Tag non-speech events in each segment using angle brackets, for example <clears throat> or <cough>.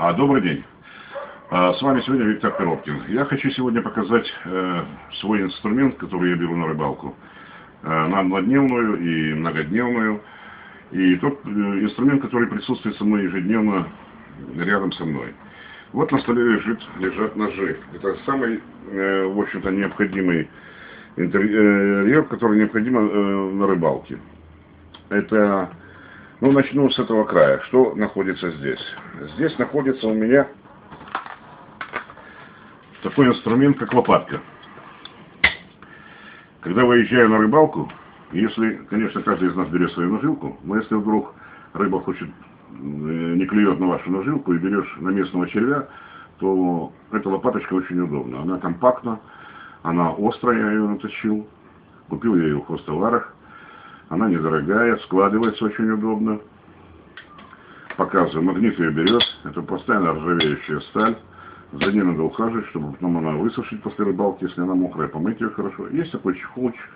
А, добрый день. А, с вами сегодня Виктор Коробкин. Я хочу сегодня показать э, свой инструмент, который я беру на рыбалку. Э, на однодневную и многодневную. И тот э, инструмент, который присутствует со мной ежедневно рядом со мной. Вот на столе лежит, лежат ножи. Это самый, в общем-то, необходимый интерьер, который необходим на рыбалке. Это ну, начну с этого края. Что находится здесь? Здесь находится у меня такой инструмент, как лопатка. Когда выезжаю на рыбалку, если, конечно, каждый из нас берет свою нажилку, но если вдруг рыба хочет, э, не клюет на вашу нажилку и берешь на местного червя, то эта лопаточка очень удобна. Она компактна, она острая, я ее наточил. Купил я ее в хостоварах. Она недорогая, складывается очень удобно. Показываю, магнит ее берет. Это постоянно ржавеющая сталь. За ней надо ухаживать, чтобы потом она высушить после рыбалки, если она мокрая, помыть ее хорошо. Есть такой чехолчик.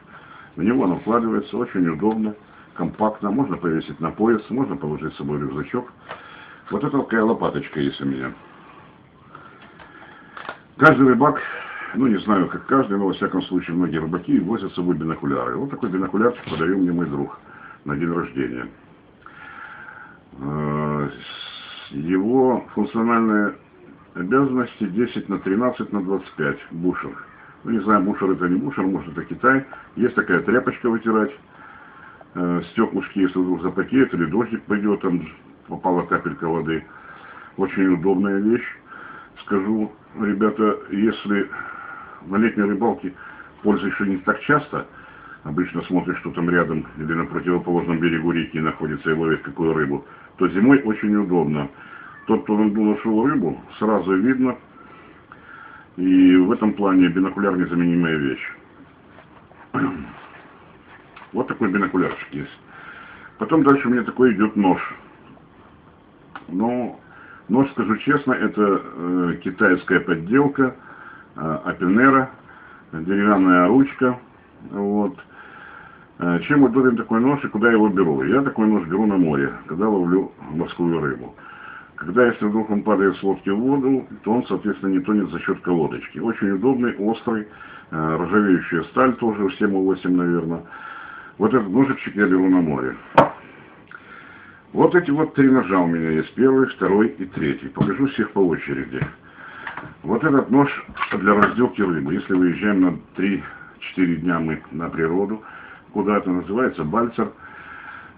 В него она вкладывается, очень удобно, компактно. Можно повесить на пояс, можно положить с собой рюкзачок. Вот это такая лопаточка есть у меня. Каждый рыбак ну не знаю, как каждый, но во всяком случае многие рыбаки возят с собой бинокуляры. Вот такой бинокулярчик подарил мне мой друг на день рождения. Э, его функциональные обязанности 10 на 13 на 25 бушер. Ну, не знаю, бушер это не бушер, может это Китай. Есть такая тряпочка вытирать, э, стеклышки, если вдруг запотеет или дождик пойдет, там попала капелька воды. Очень удобная вещь. Скажу, ребята, если на летней рыбалке пользуешься не так часто, обычно смотришь, что там рядом или на противоположном берегу реки находится и ловит какую рыбу, то зимой очень удобно. Тот, кто нашел рыбу, сразу видно, и в этом плане бинокуляр незаменимая вещь. <clears throat> Вот такой бинокулярчик есть. Потом дальше у меня такой идет нож. Но нож, скажу честно, это э, китайская подделка – Э, Апенера, деревянная ручка. Вот. Э, чем удобен такой нож и куда его беру? Я такой нож беру на море, когда ловлю морскую рыбу. Когда, если вдруг он падает с лодки в воду, то он, соответственно, не тонет за счет колодочки. Очень удобный, острый, э, ржавеющая сталь тоже, 7,8, наверное. Вот этот ножичек я беру на море. Вот эти вот три ножа у меня есть. Первый, второй и третий. Покажу всех по очереди. Вот этот нож для разделки рыбы. Если выезжаем на 3-4 дня мы на природу, куда-то называется бальцер,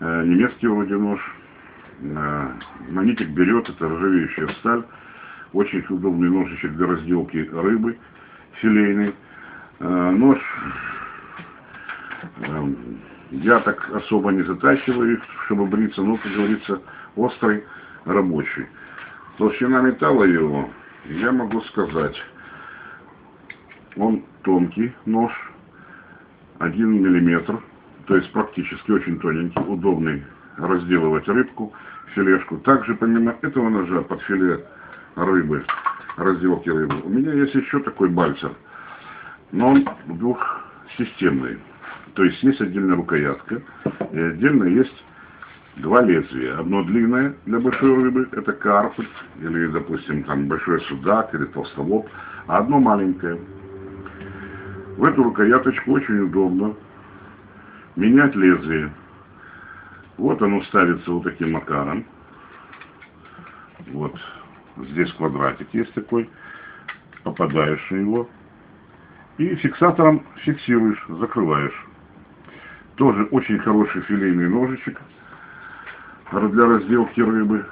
э, немецкий вроде нож. Э, манитик берет, это ржавеющая сталь. Очень удобный ножичек для разделки рыбы, филейный. Э, нож э, я так особо не затачиваю их, чтобы бриться, но, как говорится, острый, рабочий. Толщина металла его я могу сказать, он тонкий нож, 1 миллиметр, то есть практически очень тоненький, удобный разделывать рыбку, филешку. Также помимо этого ножа под филе рыбы, разделки рыбы, у меня есть еще такой бальцер, но он двухсистемный. То есть есть отдельная рукоятка, и отдельно есть два лезвия. Одно длинное для большой рыбы, это карп, или, допустим, там большой судак, или толстолоб, а одно маленькое. В эту рукояточку очень удобно менять лезвие. Вот оно ставится вот таким макаром. Вот здесь квадратик есть такой. Попадаешь на него. И фиксатором фиксируешь, закрываешь. Тоже очень хороший филейный ножичек для разделки рыбы.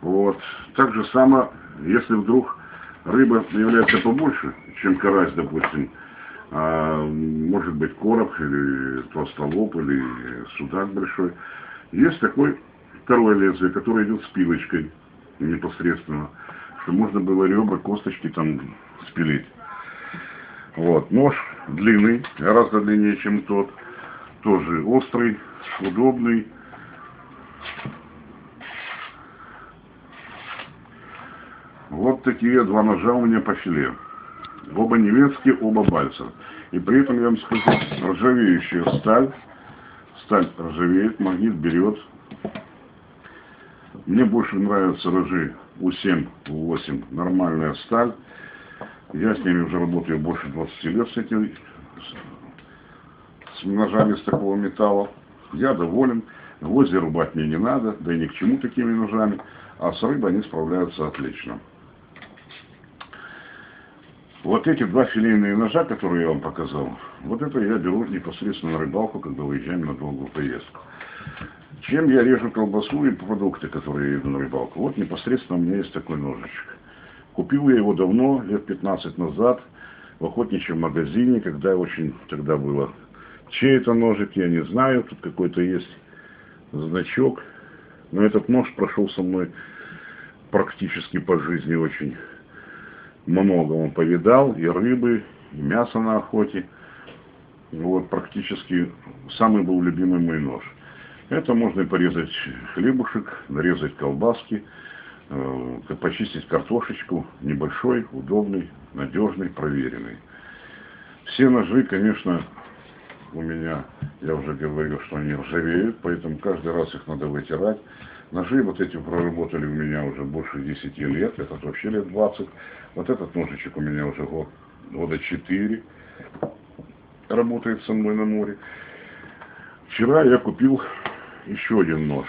Вот. Так же само, если вдруг рыба является побольше, чем карась, допустим, а, может быть короб или толстолоб или судак большой, есть такой второе лезвие, которое идет с пилочкой непосредственно, что можно было ребра, косточки там спилить. Вот, нож длинный, гораздо длиннее, чем тот тоже острый, удобный. Вот такие два ножа у меня по филе. Оба немецкие, оба бальцер. И при этом, я вам скажу, ржавеющая сталь сталь ржавеет, магнит берет. Мне больше нравятся рожи У7, У8, нормальная сталь. Я с ними уже работаю больше 20 лет с этими ножами с такого металла. Я доволен. Гвозди рубать мне не надо, да и ни к чему такими ножами. А с рыбой они справляются отлично. Вот эти два филейные ножа, которые я вам показал, вот это я беру непосредственно на рыбалку, когда выезжаем на долгую поездку. Чем я режу колбасу и продукты, которые я иду на рыбалку? Вот непосредственно у меня есть такой ножичек. Купил я его давно, лет 15 назад, в охотничьем магазине, когда очень тогда было. Чей это ножик, я не знаю, тут какой-то есть значок. Но этот нож прошел со мной практически по жизни очень много. Он повидал и рыбы, и мясо на охоте. Вот практически самый был любимый мой нож. Это можно порезать хлебушек, нарезать колбаски, э, почистить картошечку. Небольшой, удобный, надежный, проверенный. Все ножи, конечно, у меня, я уже говорил, что они ржавеют, поэтому каждый раз их надо вытирать. Ножи вот эти проработали у меня уже больше 10 лет, этот вообще лет 20. Вот этот ножичек у меня уже год, года 4 работает со мной на море. Вчера я купил еще один нож.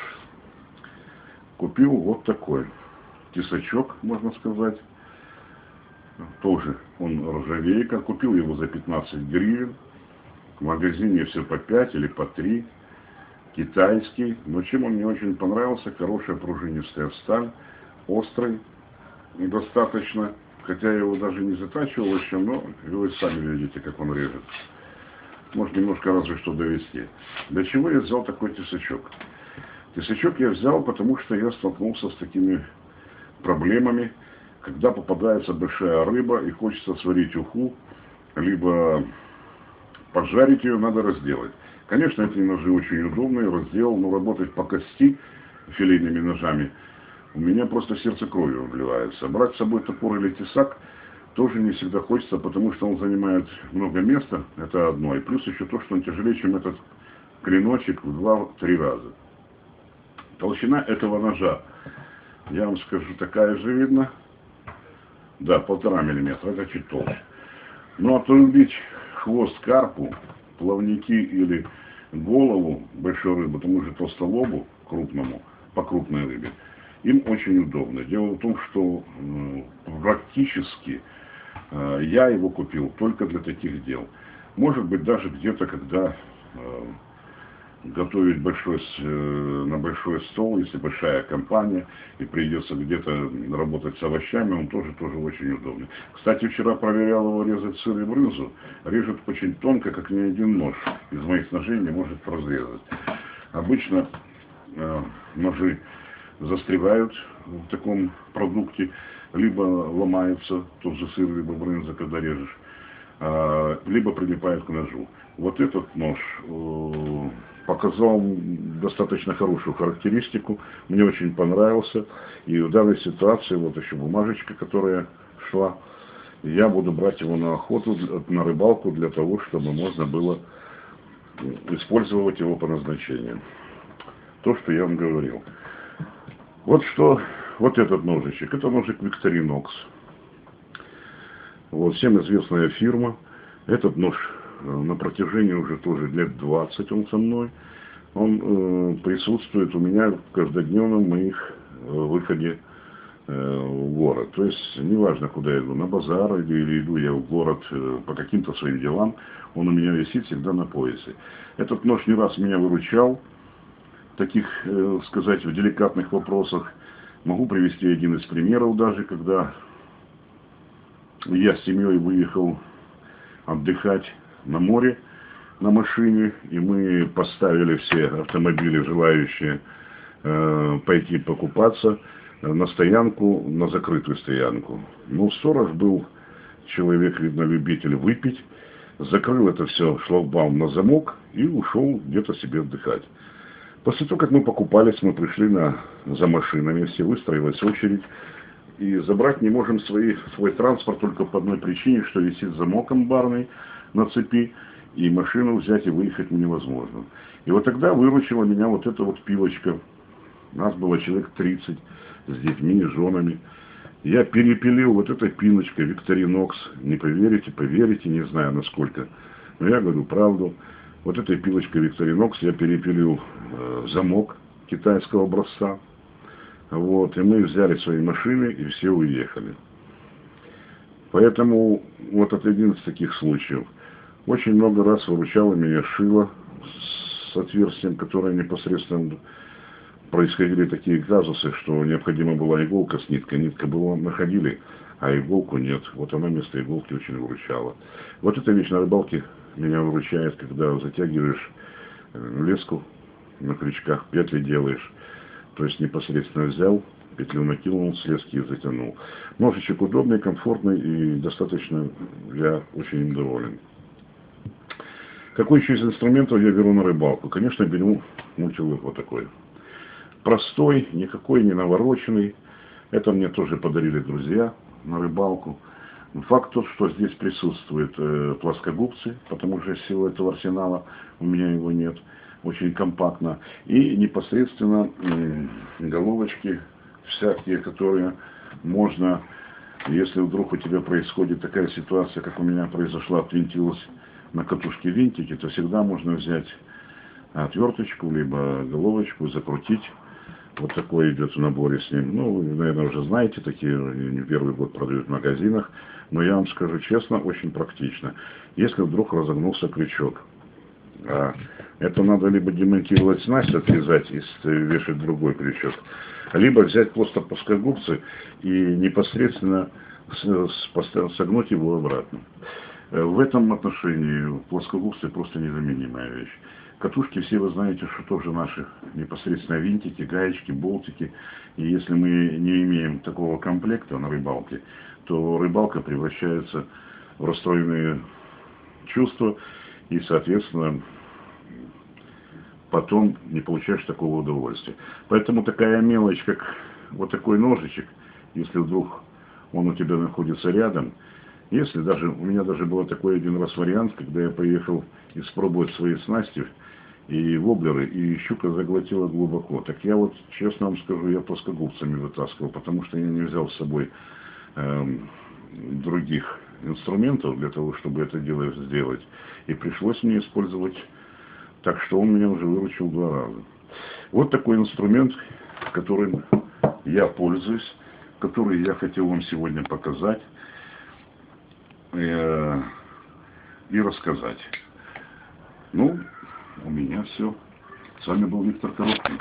Купил вот такой. Тесачок, можно сказать. Тоже он ржавейка. Купил его за 15 гривен. В магазине все по 5 или по 3. Китайский. Но чем он мне очень понравился, хорошая пружинистая сталь. Острый достаточно. Хотя я его даже не затачивал еще, но вы сами видите, как он режет. Может немножко разве что довести. Для чего я взял такой тесачок? Тесачок я взял, потому что я столкнулся с такими проблемами, когда попадается большая рыба и хочется сварить уху, либо поджарить ее, надо разделать. Конечно, эти ножи очень удобные, разделал, но работать по кости филейными ножами у меня просто сердце кровью вливается. Брать с собой топор или тесак тоже не всегда хочется, потому что он занимает много места, это одно. И плюс еще то, что он тяжелее, чем этот клиночек в два-три раза. Толщина этого ножа, я вам скажу, такая же видно. Да, полтора миллиметра, это чуть толще. Но отрубить хвост карпу, плавники или голову большой рыбы, тому же толстолобу крупному, по крупной рыбе, им очень удобно. Дело в том, что практически э, я его купил только для таких дел. Может быть, даже где-то, когда э, готовить большой, э, на большой стол, если большая компания, и придется где-то работать с овощами, он тоже, тоже очень удобный. Кстати, вчера проверял его резать сыр и брынзу. Режет очень тонко, как ни один нож. Из моих ножей не может разрезать. Обычно э, ножи застревают в таком продукте, либо ломаются, тот же сыр, либо брынза, когда режешь, а, либо прилипает к ножу. Вот этот нож э, показал достаточно хорошую характеристику, мне очень понравился. И в данной ситуации, вот еще бумажечка, которая шла, я буду брать его на охоту, на рыбалку, для того, чтобы можно было использовать его по назначению. То, что я вам говорил. Вот что, вот этот ножичек, это ножик Victorinox. Вот, всем известная фирма. Этот нож на протяжении уже тоже лет 20 он со мной. Он э, присутствует у меня в каждодневном моих э, выходе э, в город. То есть, неважно, куда я иду, на базар или, или иду я в город э, по каким-то своим делам, он у меня висит всегда на поясе. Этот нож не раз меня выручал, таких, э, сказать, в деликатных вопросах. Могу привести один из примеров даже, когда я с семьей выехал отдыхать на море на машине, и мы поставили все автомобили, желающие э, пойти покупаться, на стоянку, на закрытую стоянку. Ну, сторож был человек, видно, любитель выпить, закрыл это все шлагбаум на замок и ушел где-то себе отдыхать. После того, как мы покупались, мы пришли на, за машинами, все выстроилась очередь. И забрать не можем свои, свой транспорт только по одной причине, что висит замок амбарный на цепи. и машину взять и выехать невозможно. И вот тогда выручила меня вот эта вот пилочка. Нас было человек 30 с детьми, с женами. Я перепилил вот этой пилочкой Викторинокс. Не поверите, поверите, не знаю насколько. Но я говорю правду. Вот этой пилочкой Викторинокс я перепилил э, замок китайского образца. Вот, и мы взяли свои машины и все уехали. Поэтому вот это один из таких случаев. Очень много раз выручала меня шило с отверстием, которое непосредственно происходили такие казусы, что необходима была иголка с ниткой. Нитка была, находили, а иголку нет. Вот она вместо иголки очень выручала. Вот эта вещь на рыбалке меня выручает, когда затягиваешь э, леску на крючках, петли делаешь. То есть непосредственно взял, петлю накинул с лески и затянул. Ножичек удобный, комфортный и достаточно я очень им доволен. Какой еще из инструментов я беру на рыбалку? Конечно, беру мультилык вот такой. Простой, никакой не навороченный. Это мне тоже подарили друзья на рыбалку. Факт тот, что здесь присутствуют э, плоскогубцы, потому что силы этого арсенала у меня его нет очень компактно. И непосредственно головочки всякие, которые можно, если вдруг у тебя происходит такая ситуация, как у меня произошла, отвинтилась на катушке винтики, то всегда можно взять отверточку, либо головочку, закрутить. Вот такой идет в наборе с ним. Ну, вы, наверное, уже знаете, такие не первый год продают в магазинах. Но я вам скажу честно, очень практично. Если вдруг разогнулся крючок, а это надо либо демонтировать снасть, отрезать и вешать другой крючок, либо взять просто плоскогубцы и непосредственно согнуть его обратно. Э, в этом отношении плоскогубцы просто незаменимая вещь. Катушки все вы знаете, что тоже наши непосредственно винтики, гаечки, болтики. И если мы не имеем такого комплекта на рыбалке, то рыбалка превращается в расстроенные чувства и, соответственно, потом не получаешь такого удовольствия. Поэтому такая мелочь, как вот такой ножичек, если вдруг он у тебя находится рядом, если даже, у меня даже был такой один раз вариант, когда я поехал испробовать свои снасти и воблеры, и щука заглотила глубоко. Так я вот, честно вам скажу, я плоскогубцами вытаскивал, потому что я не взял с собой эм, других инструментов для того, чтобы это дело сделать. И пришлось мне использовать, так что он меня уже выручил два раза. Вот такой инструмент, которым я пользуюсь, который я хотел вам сегодня показать э, и рассказать. Ну, у меня все. С вами был Виктор Коробкин.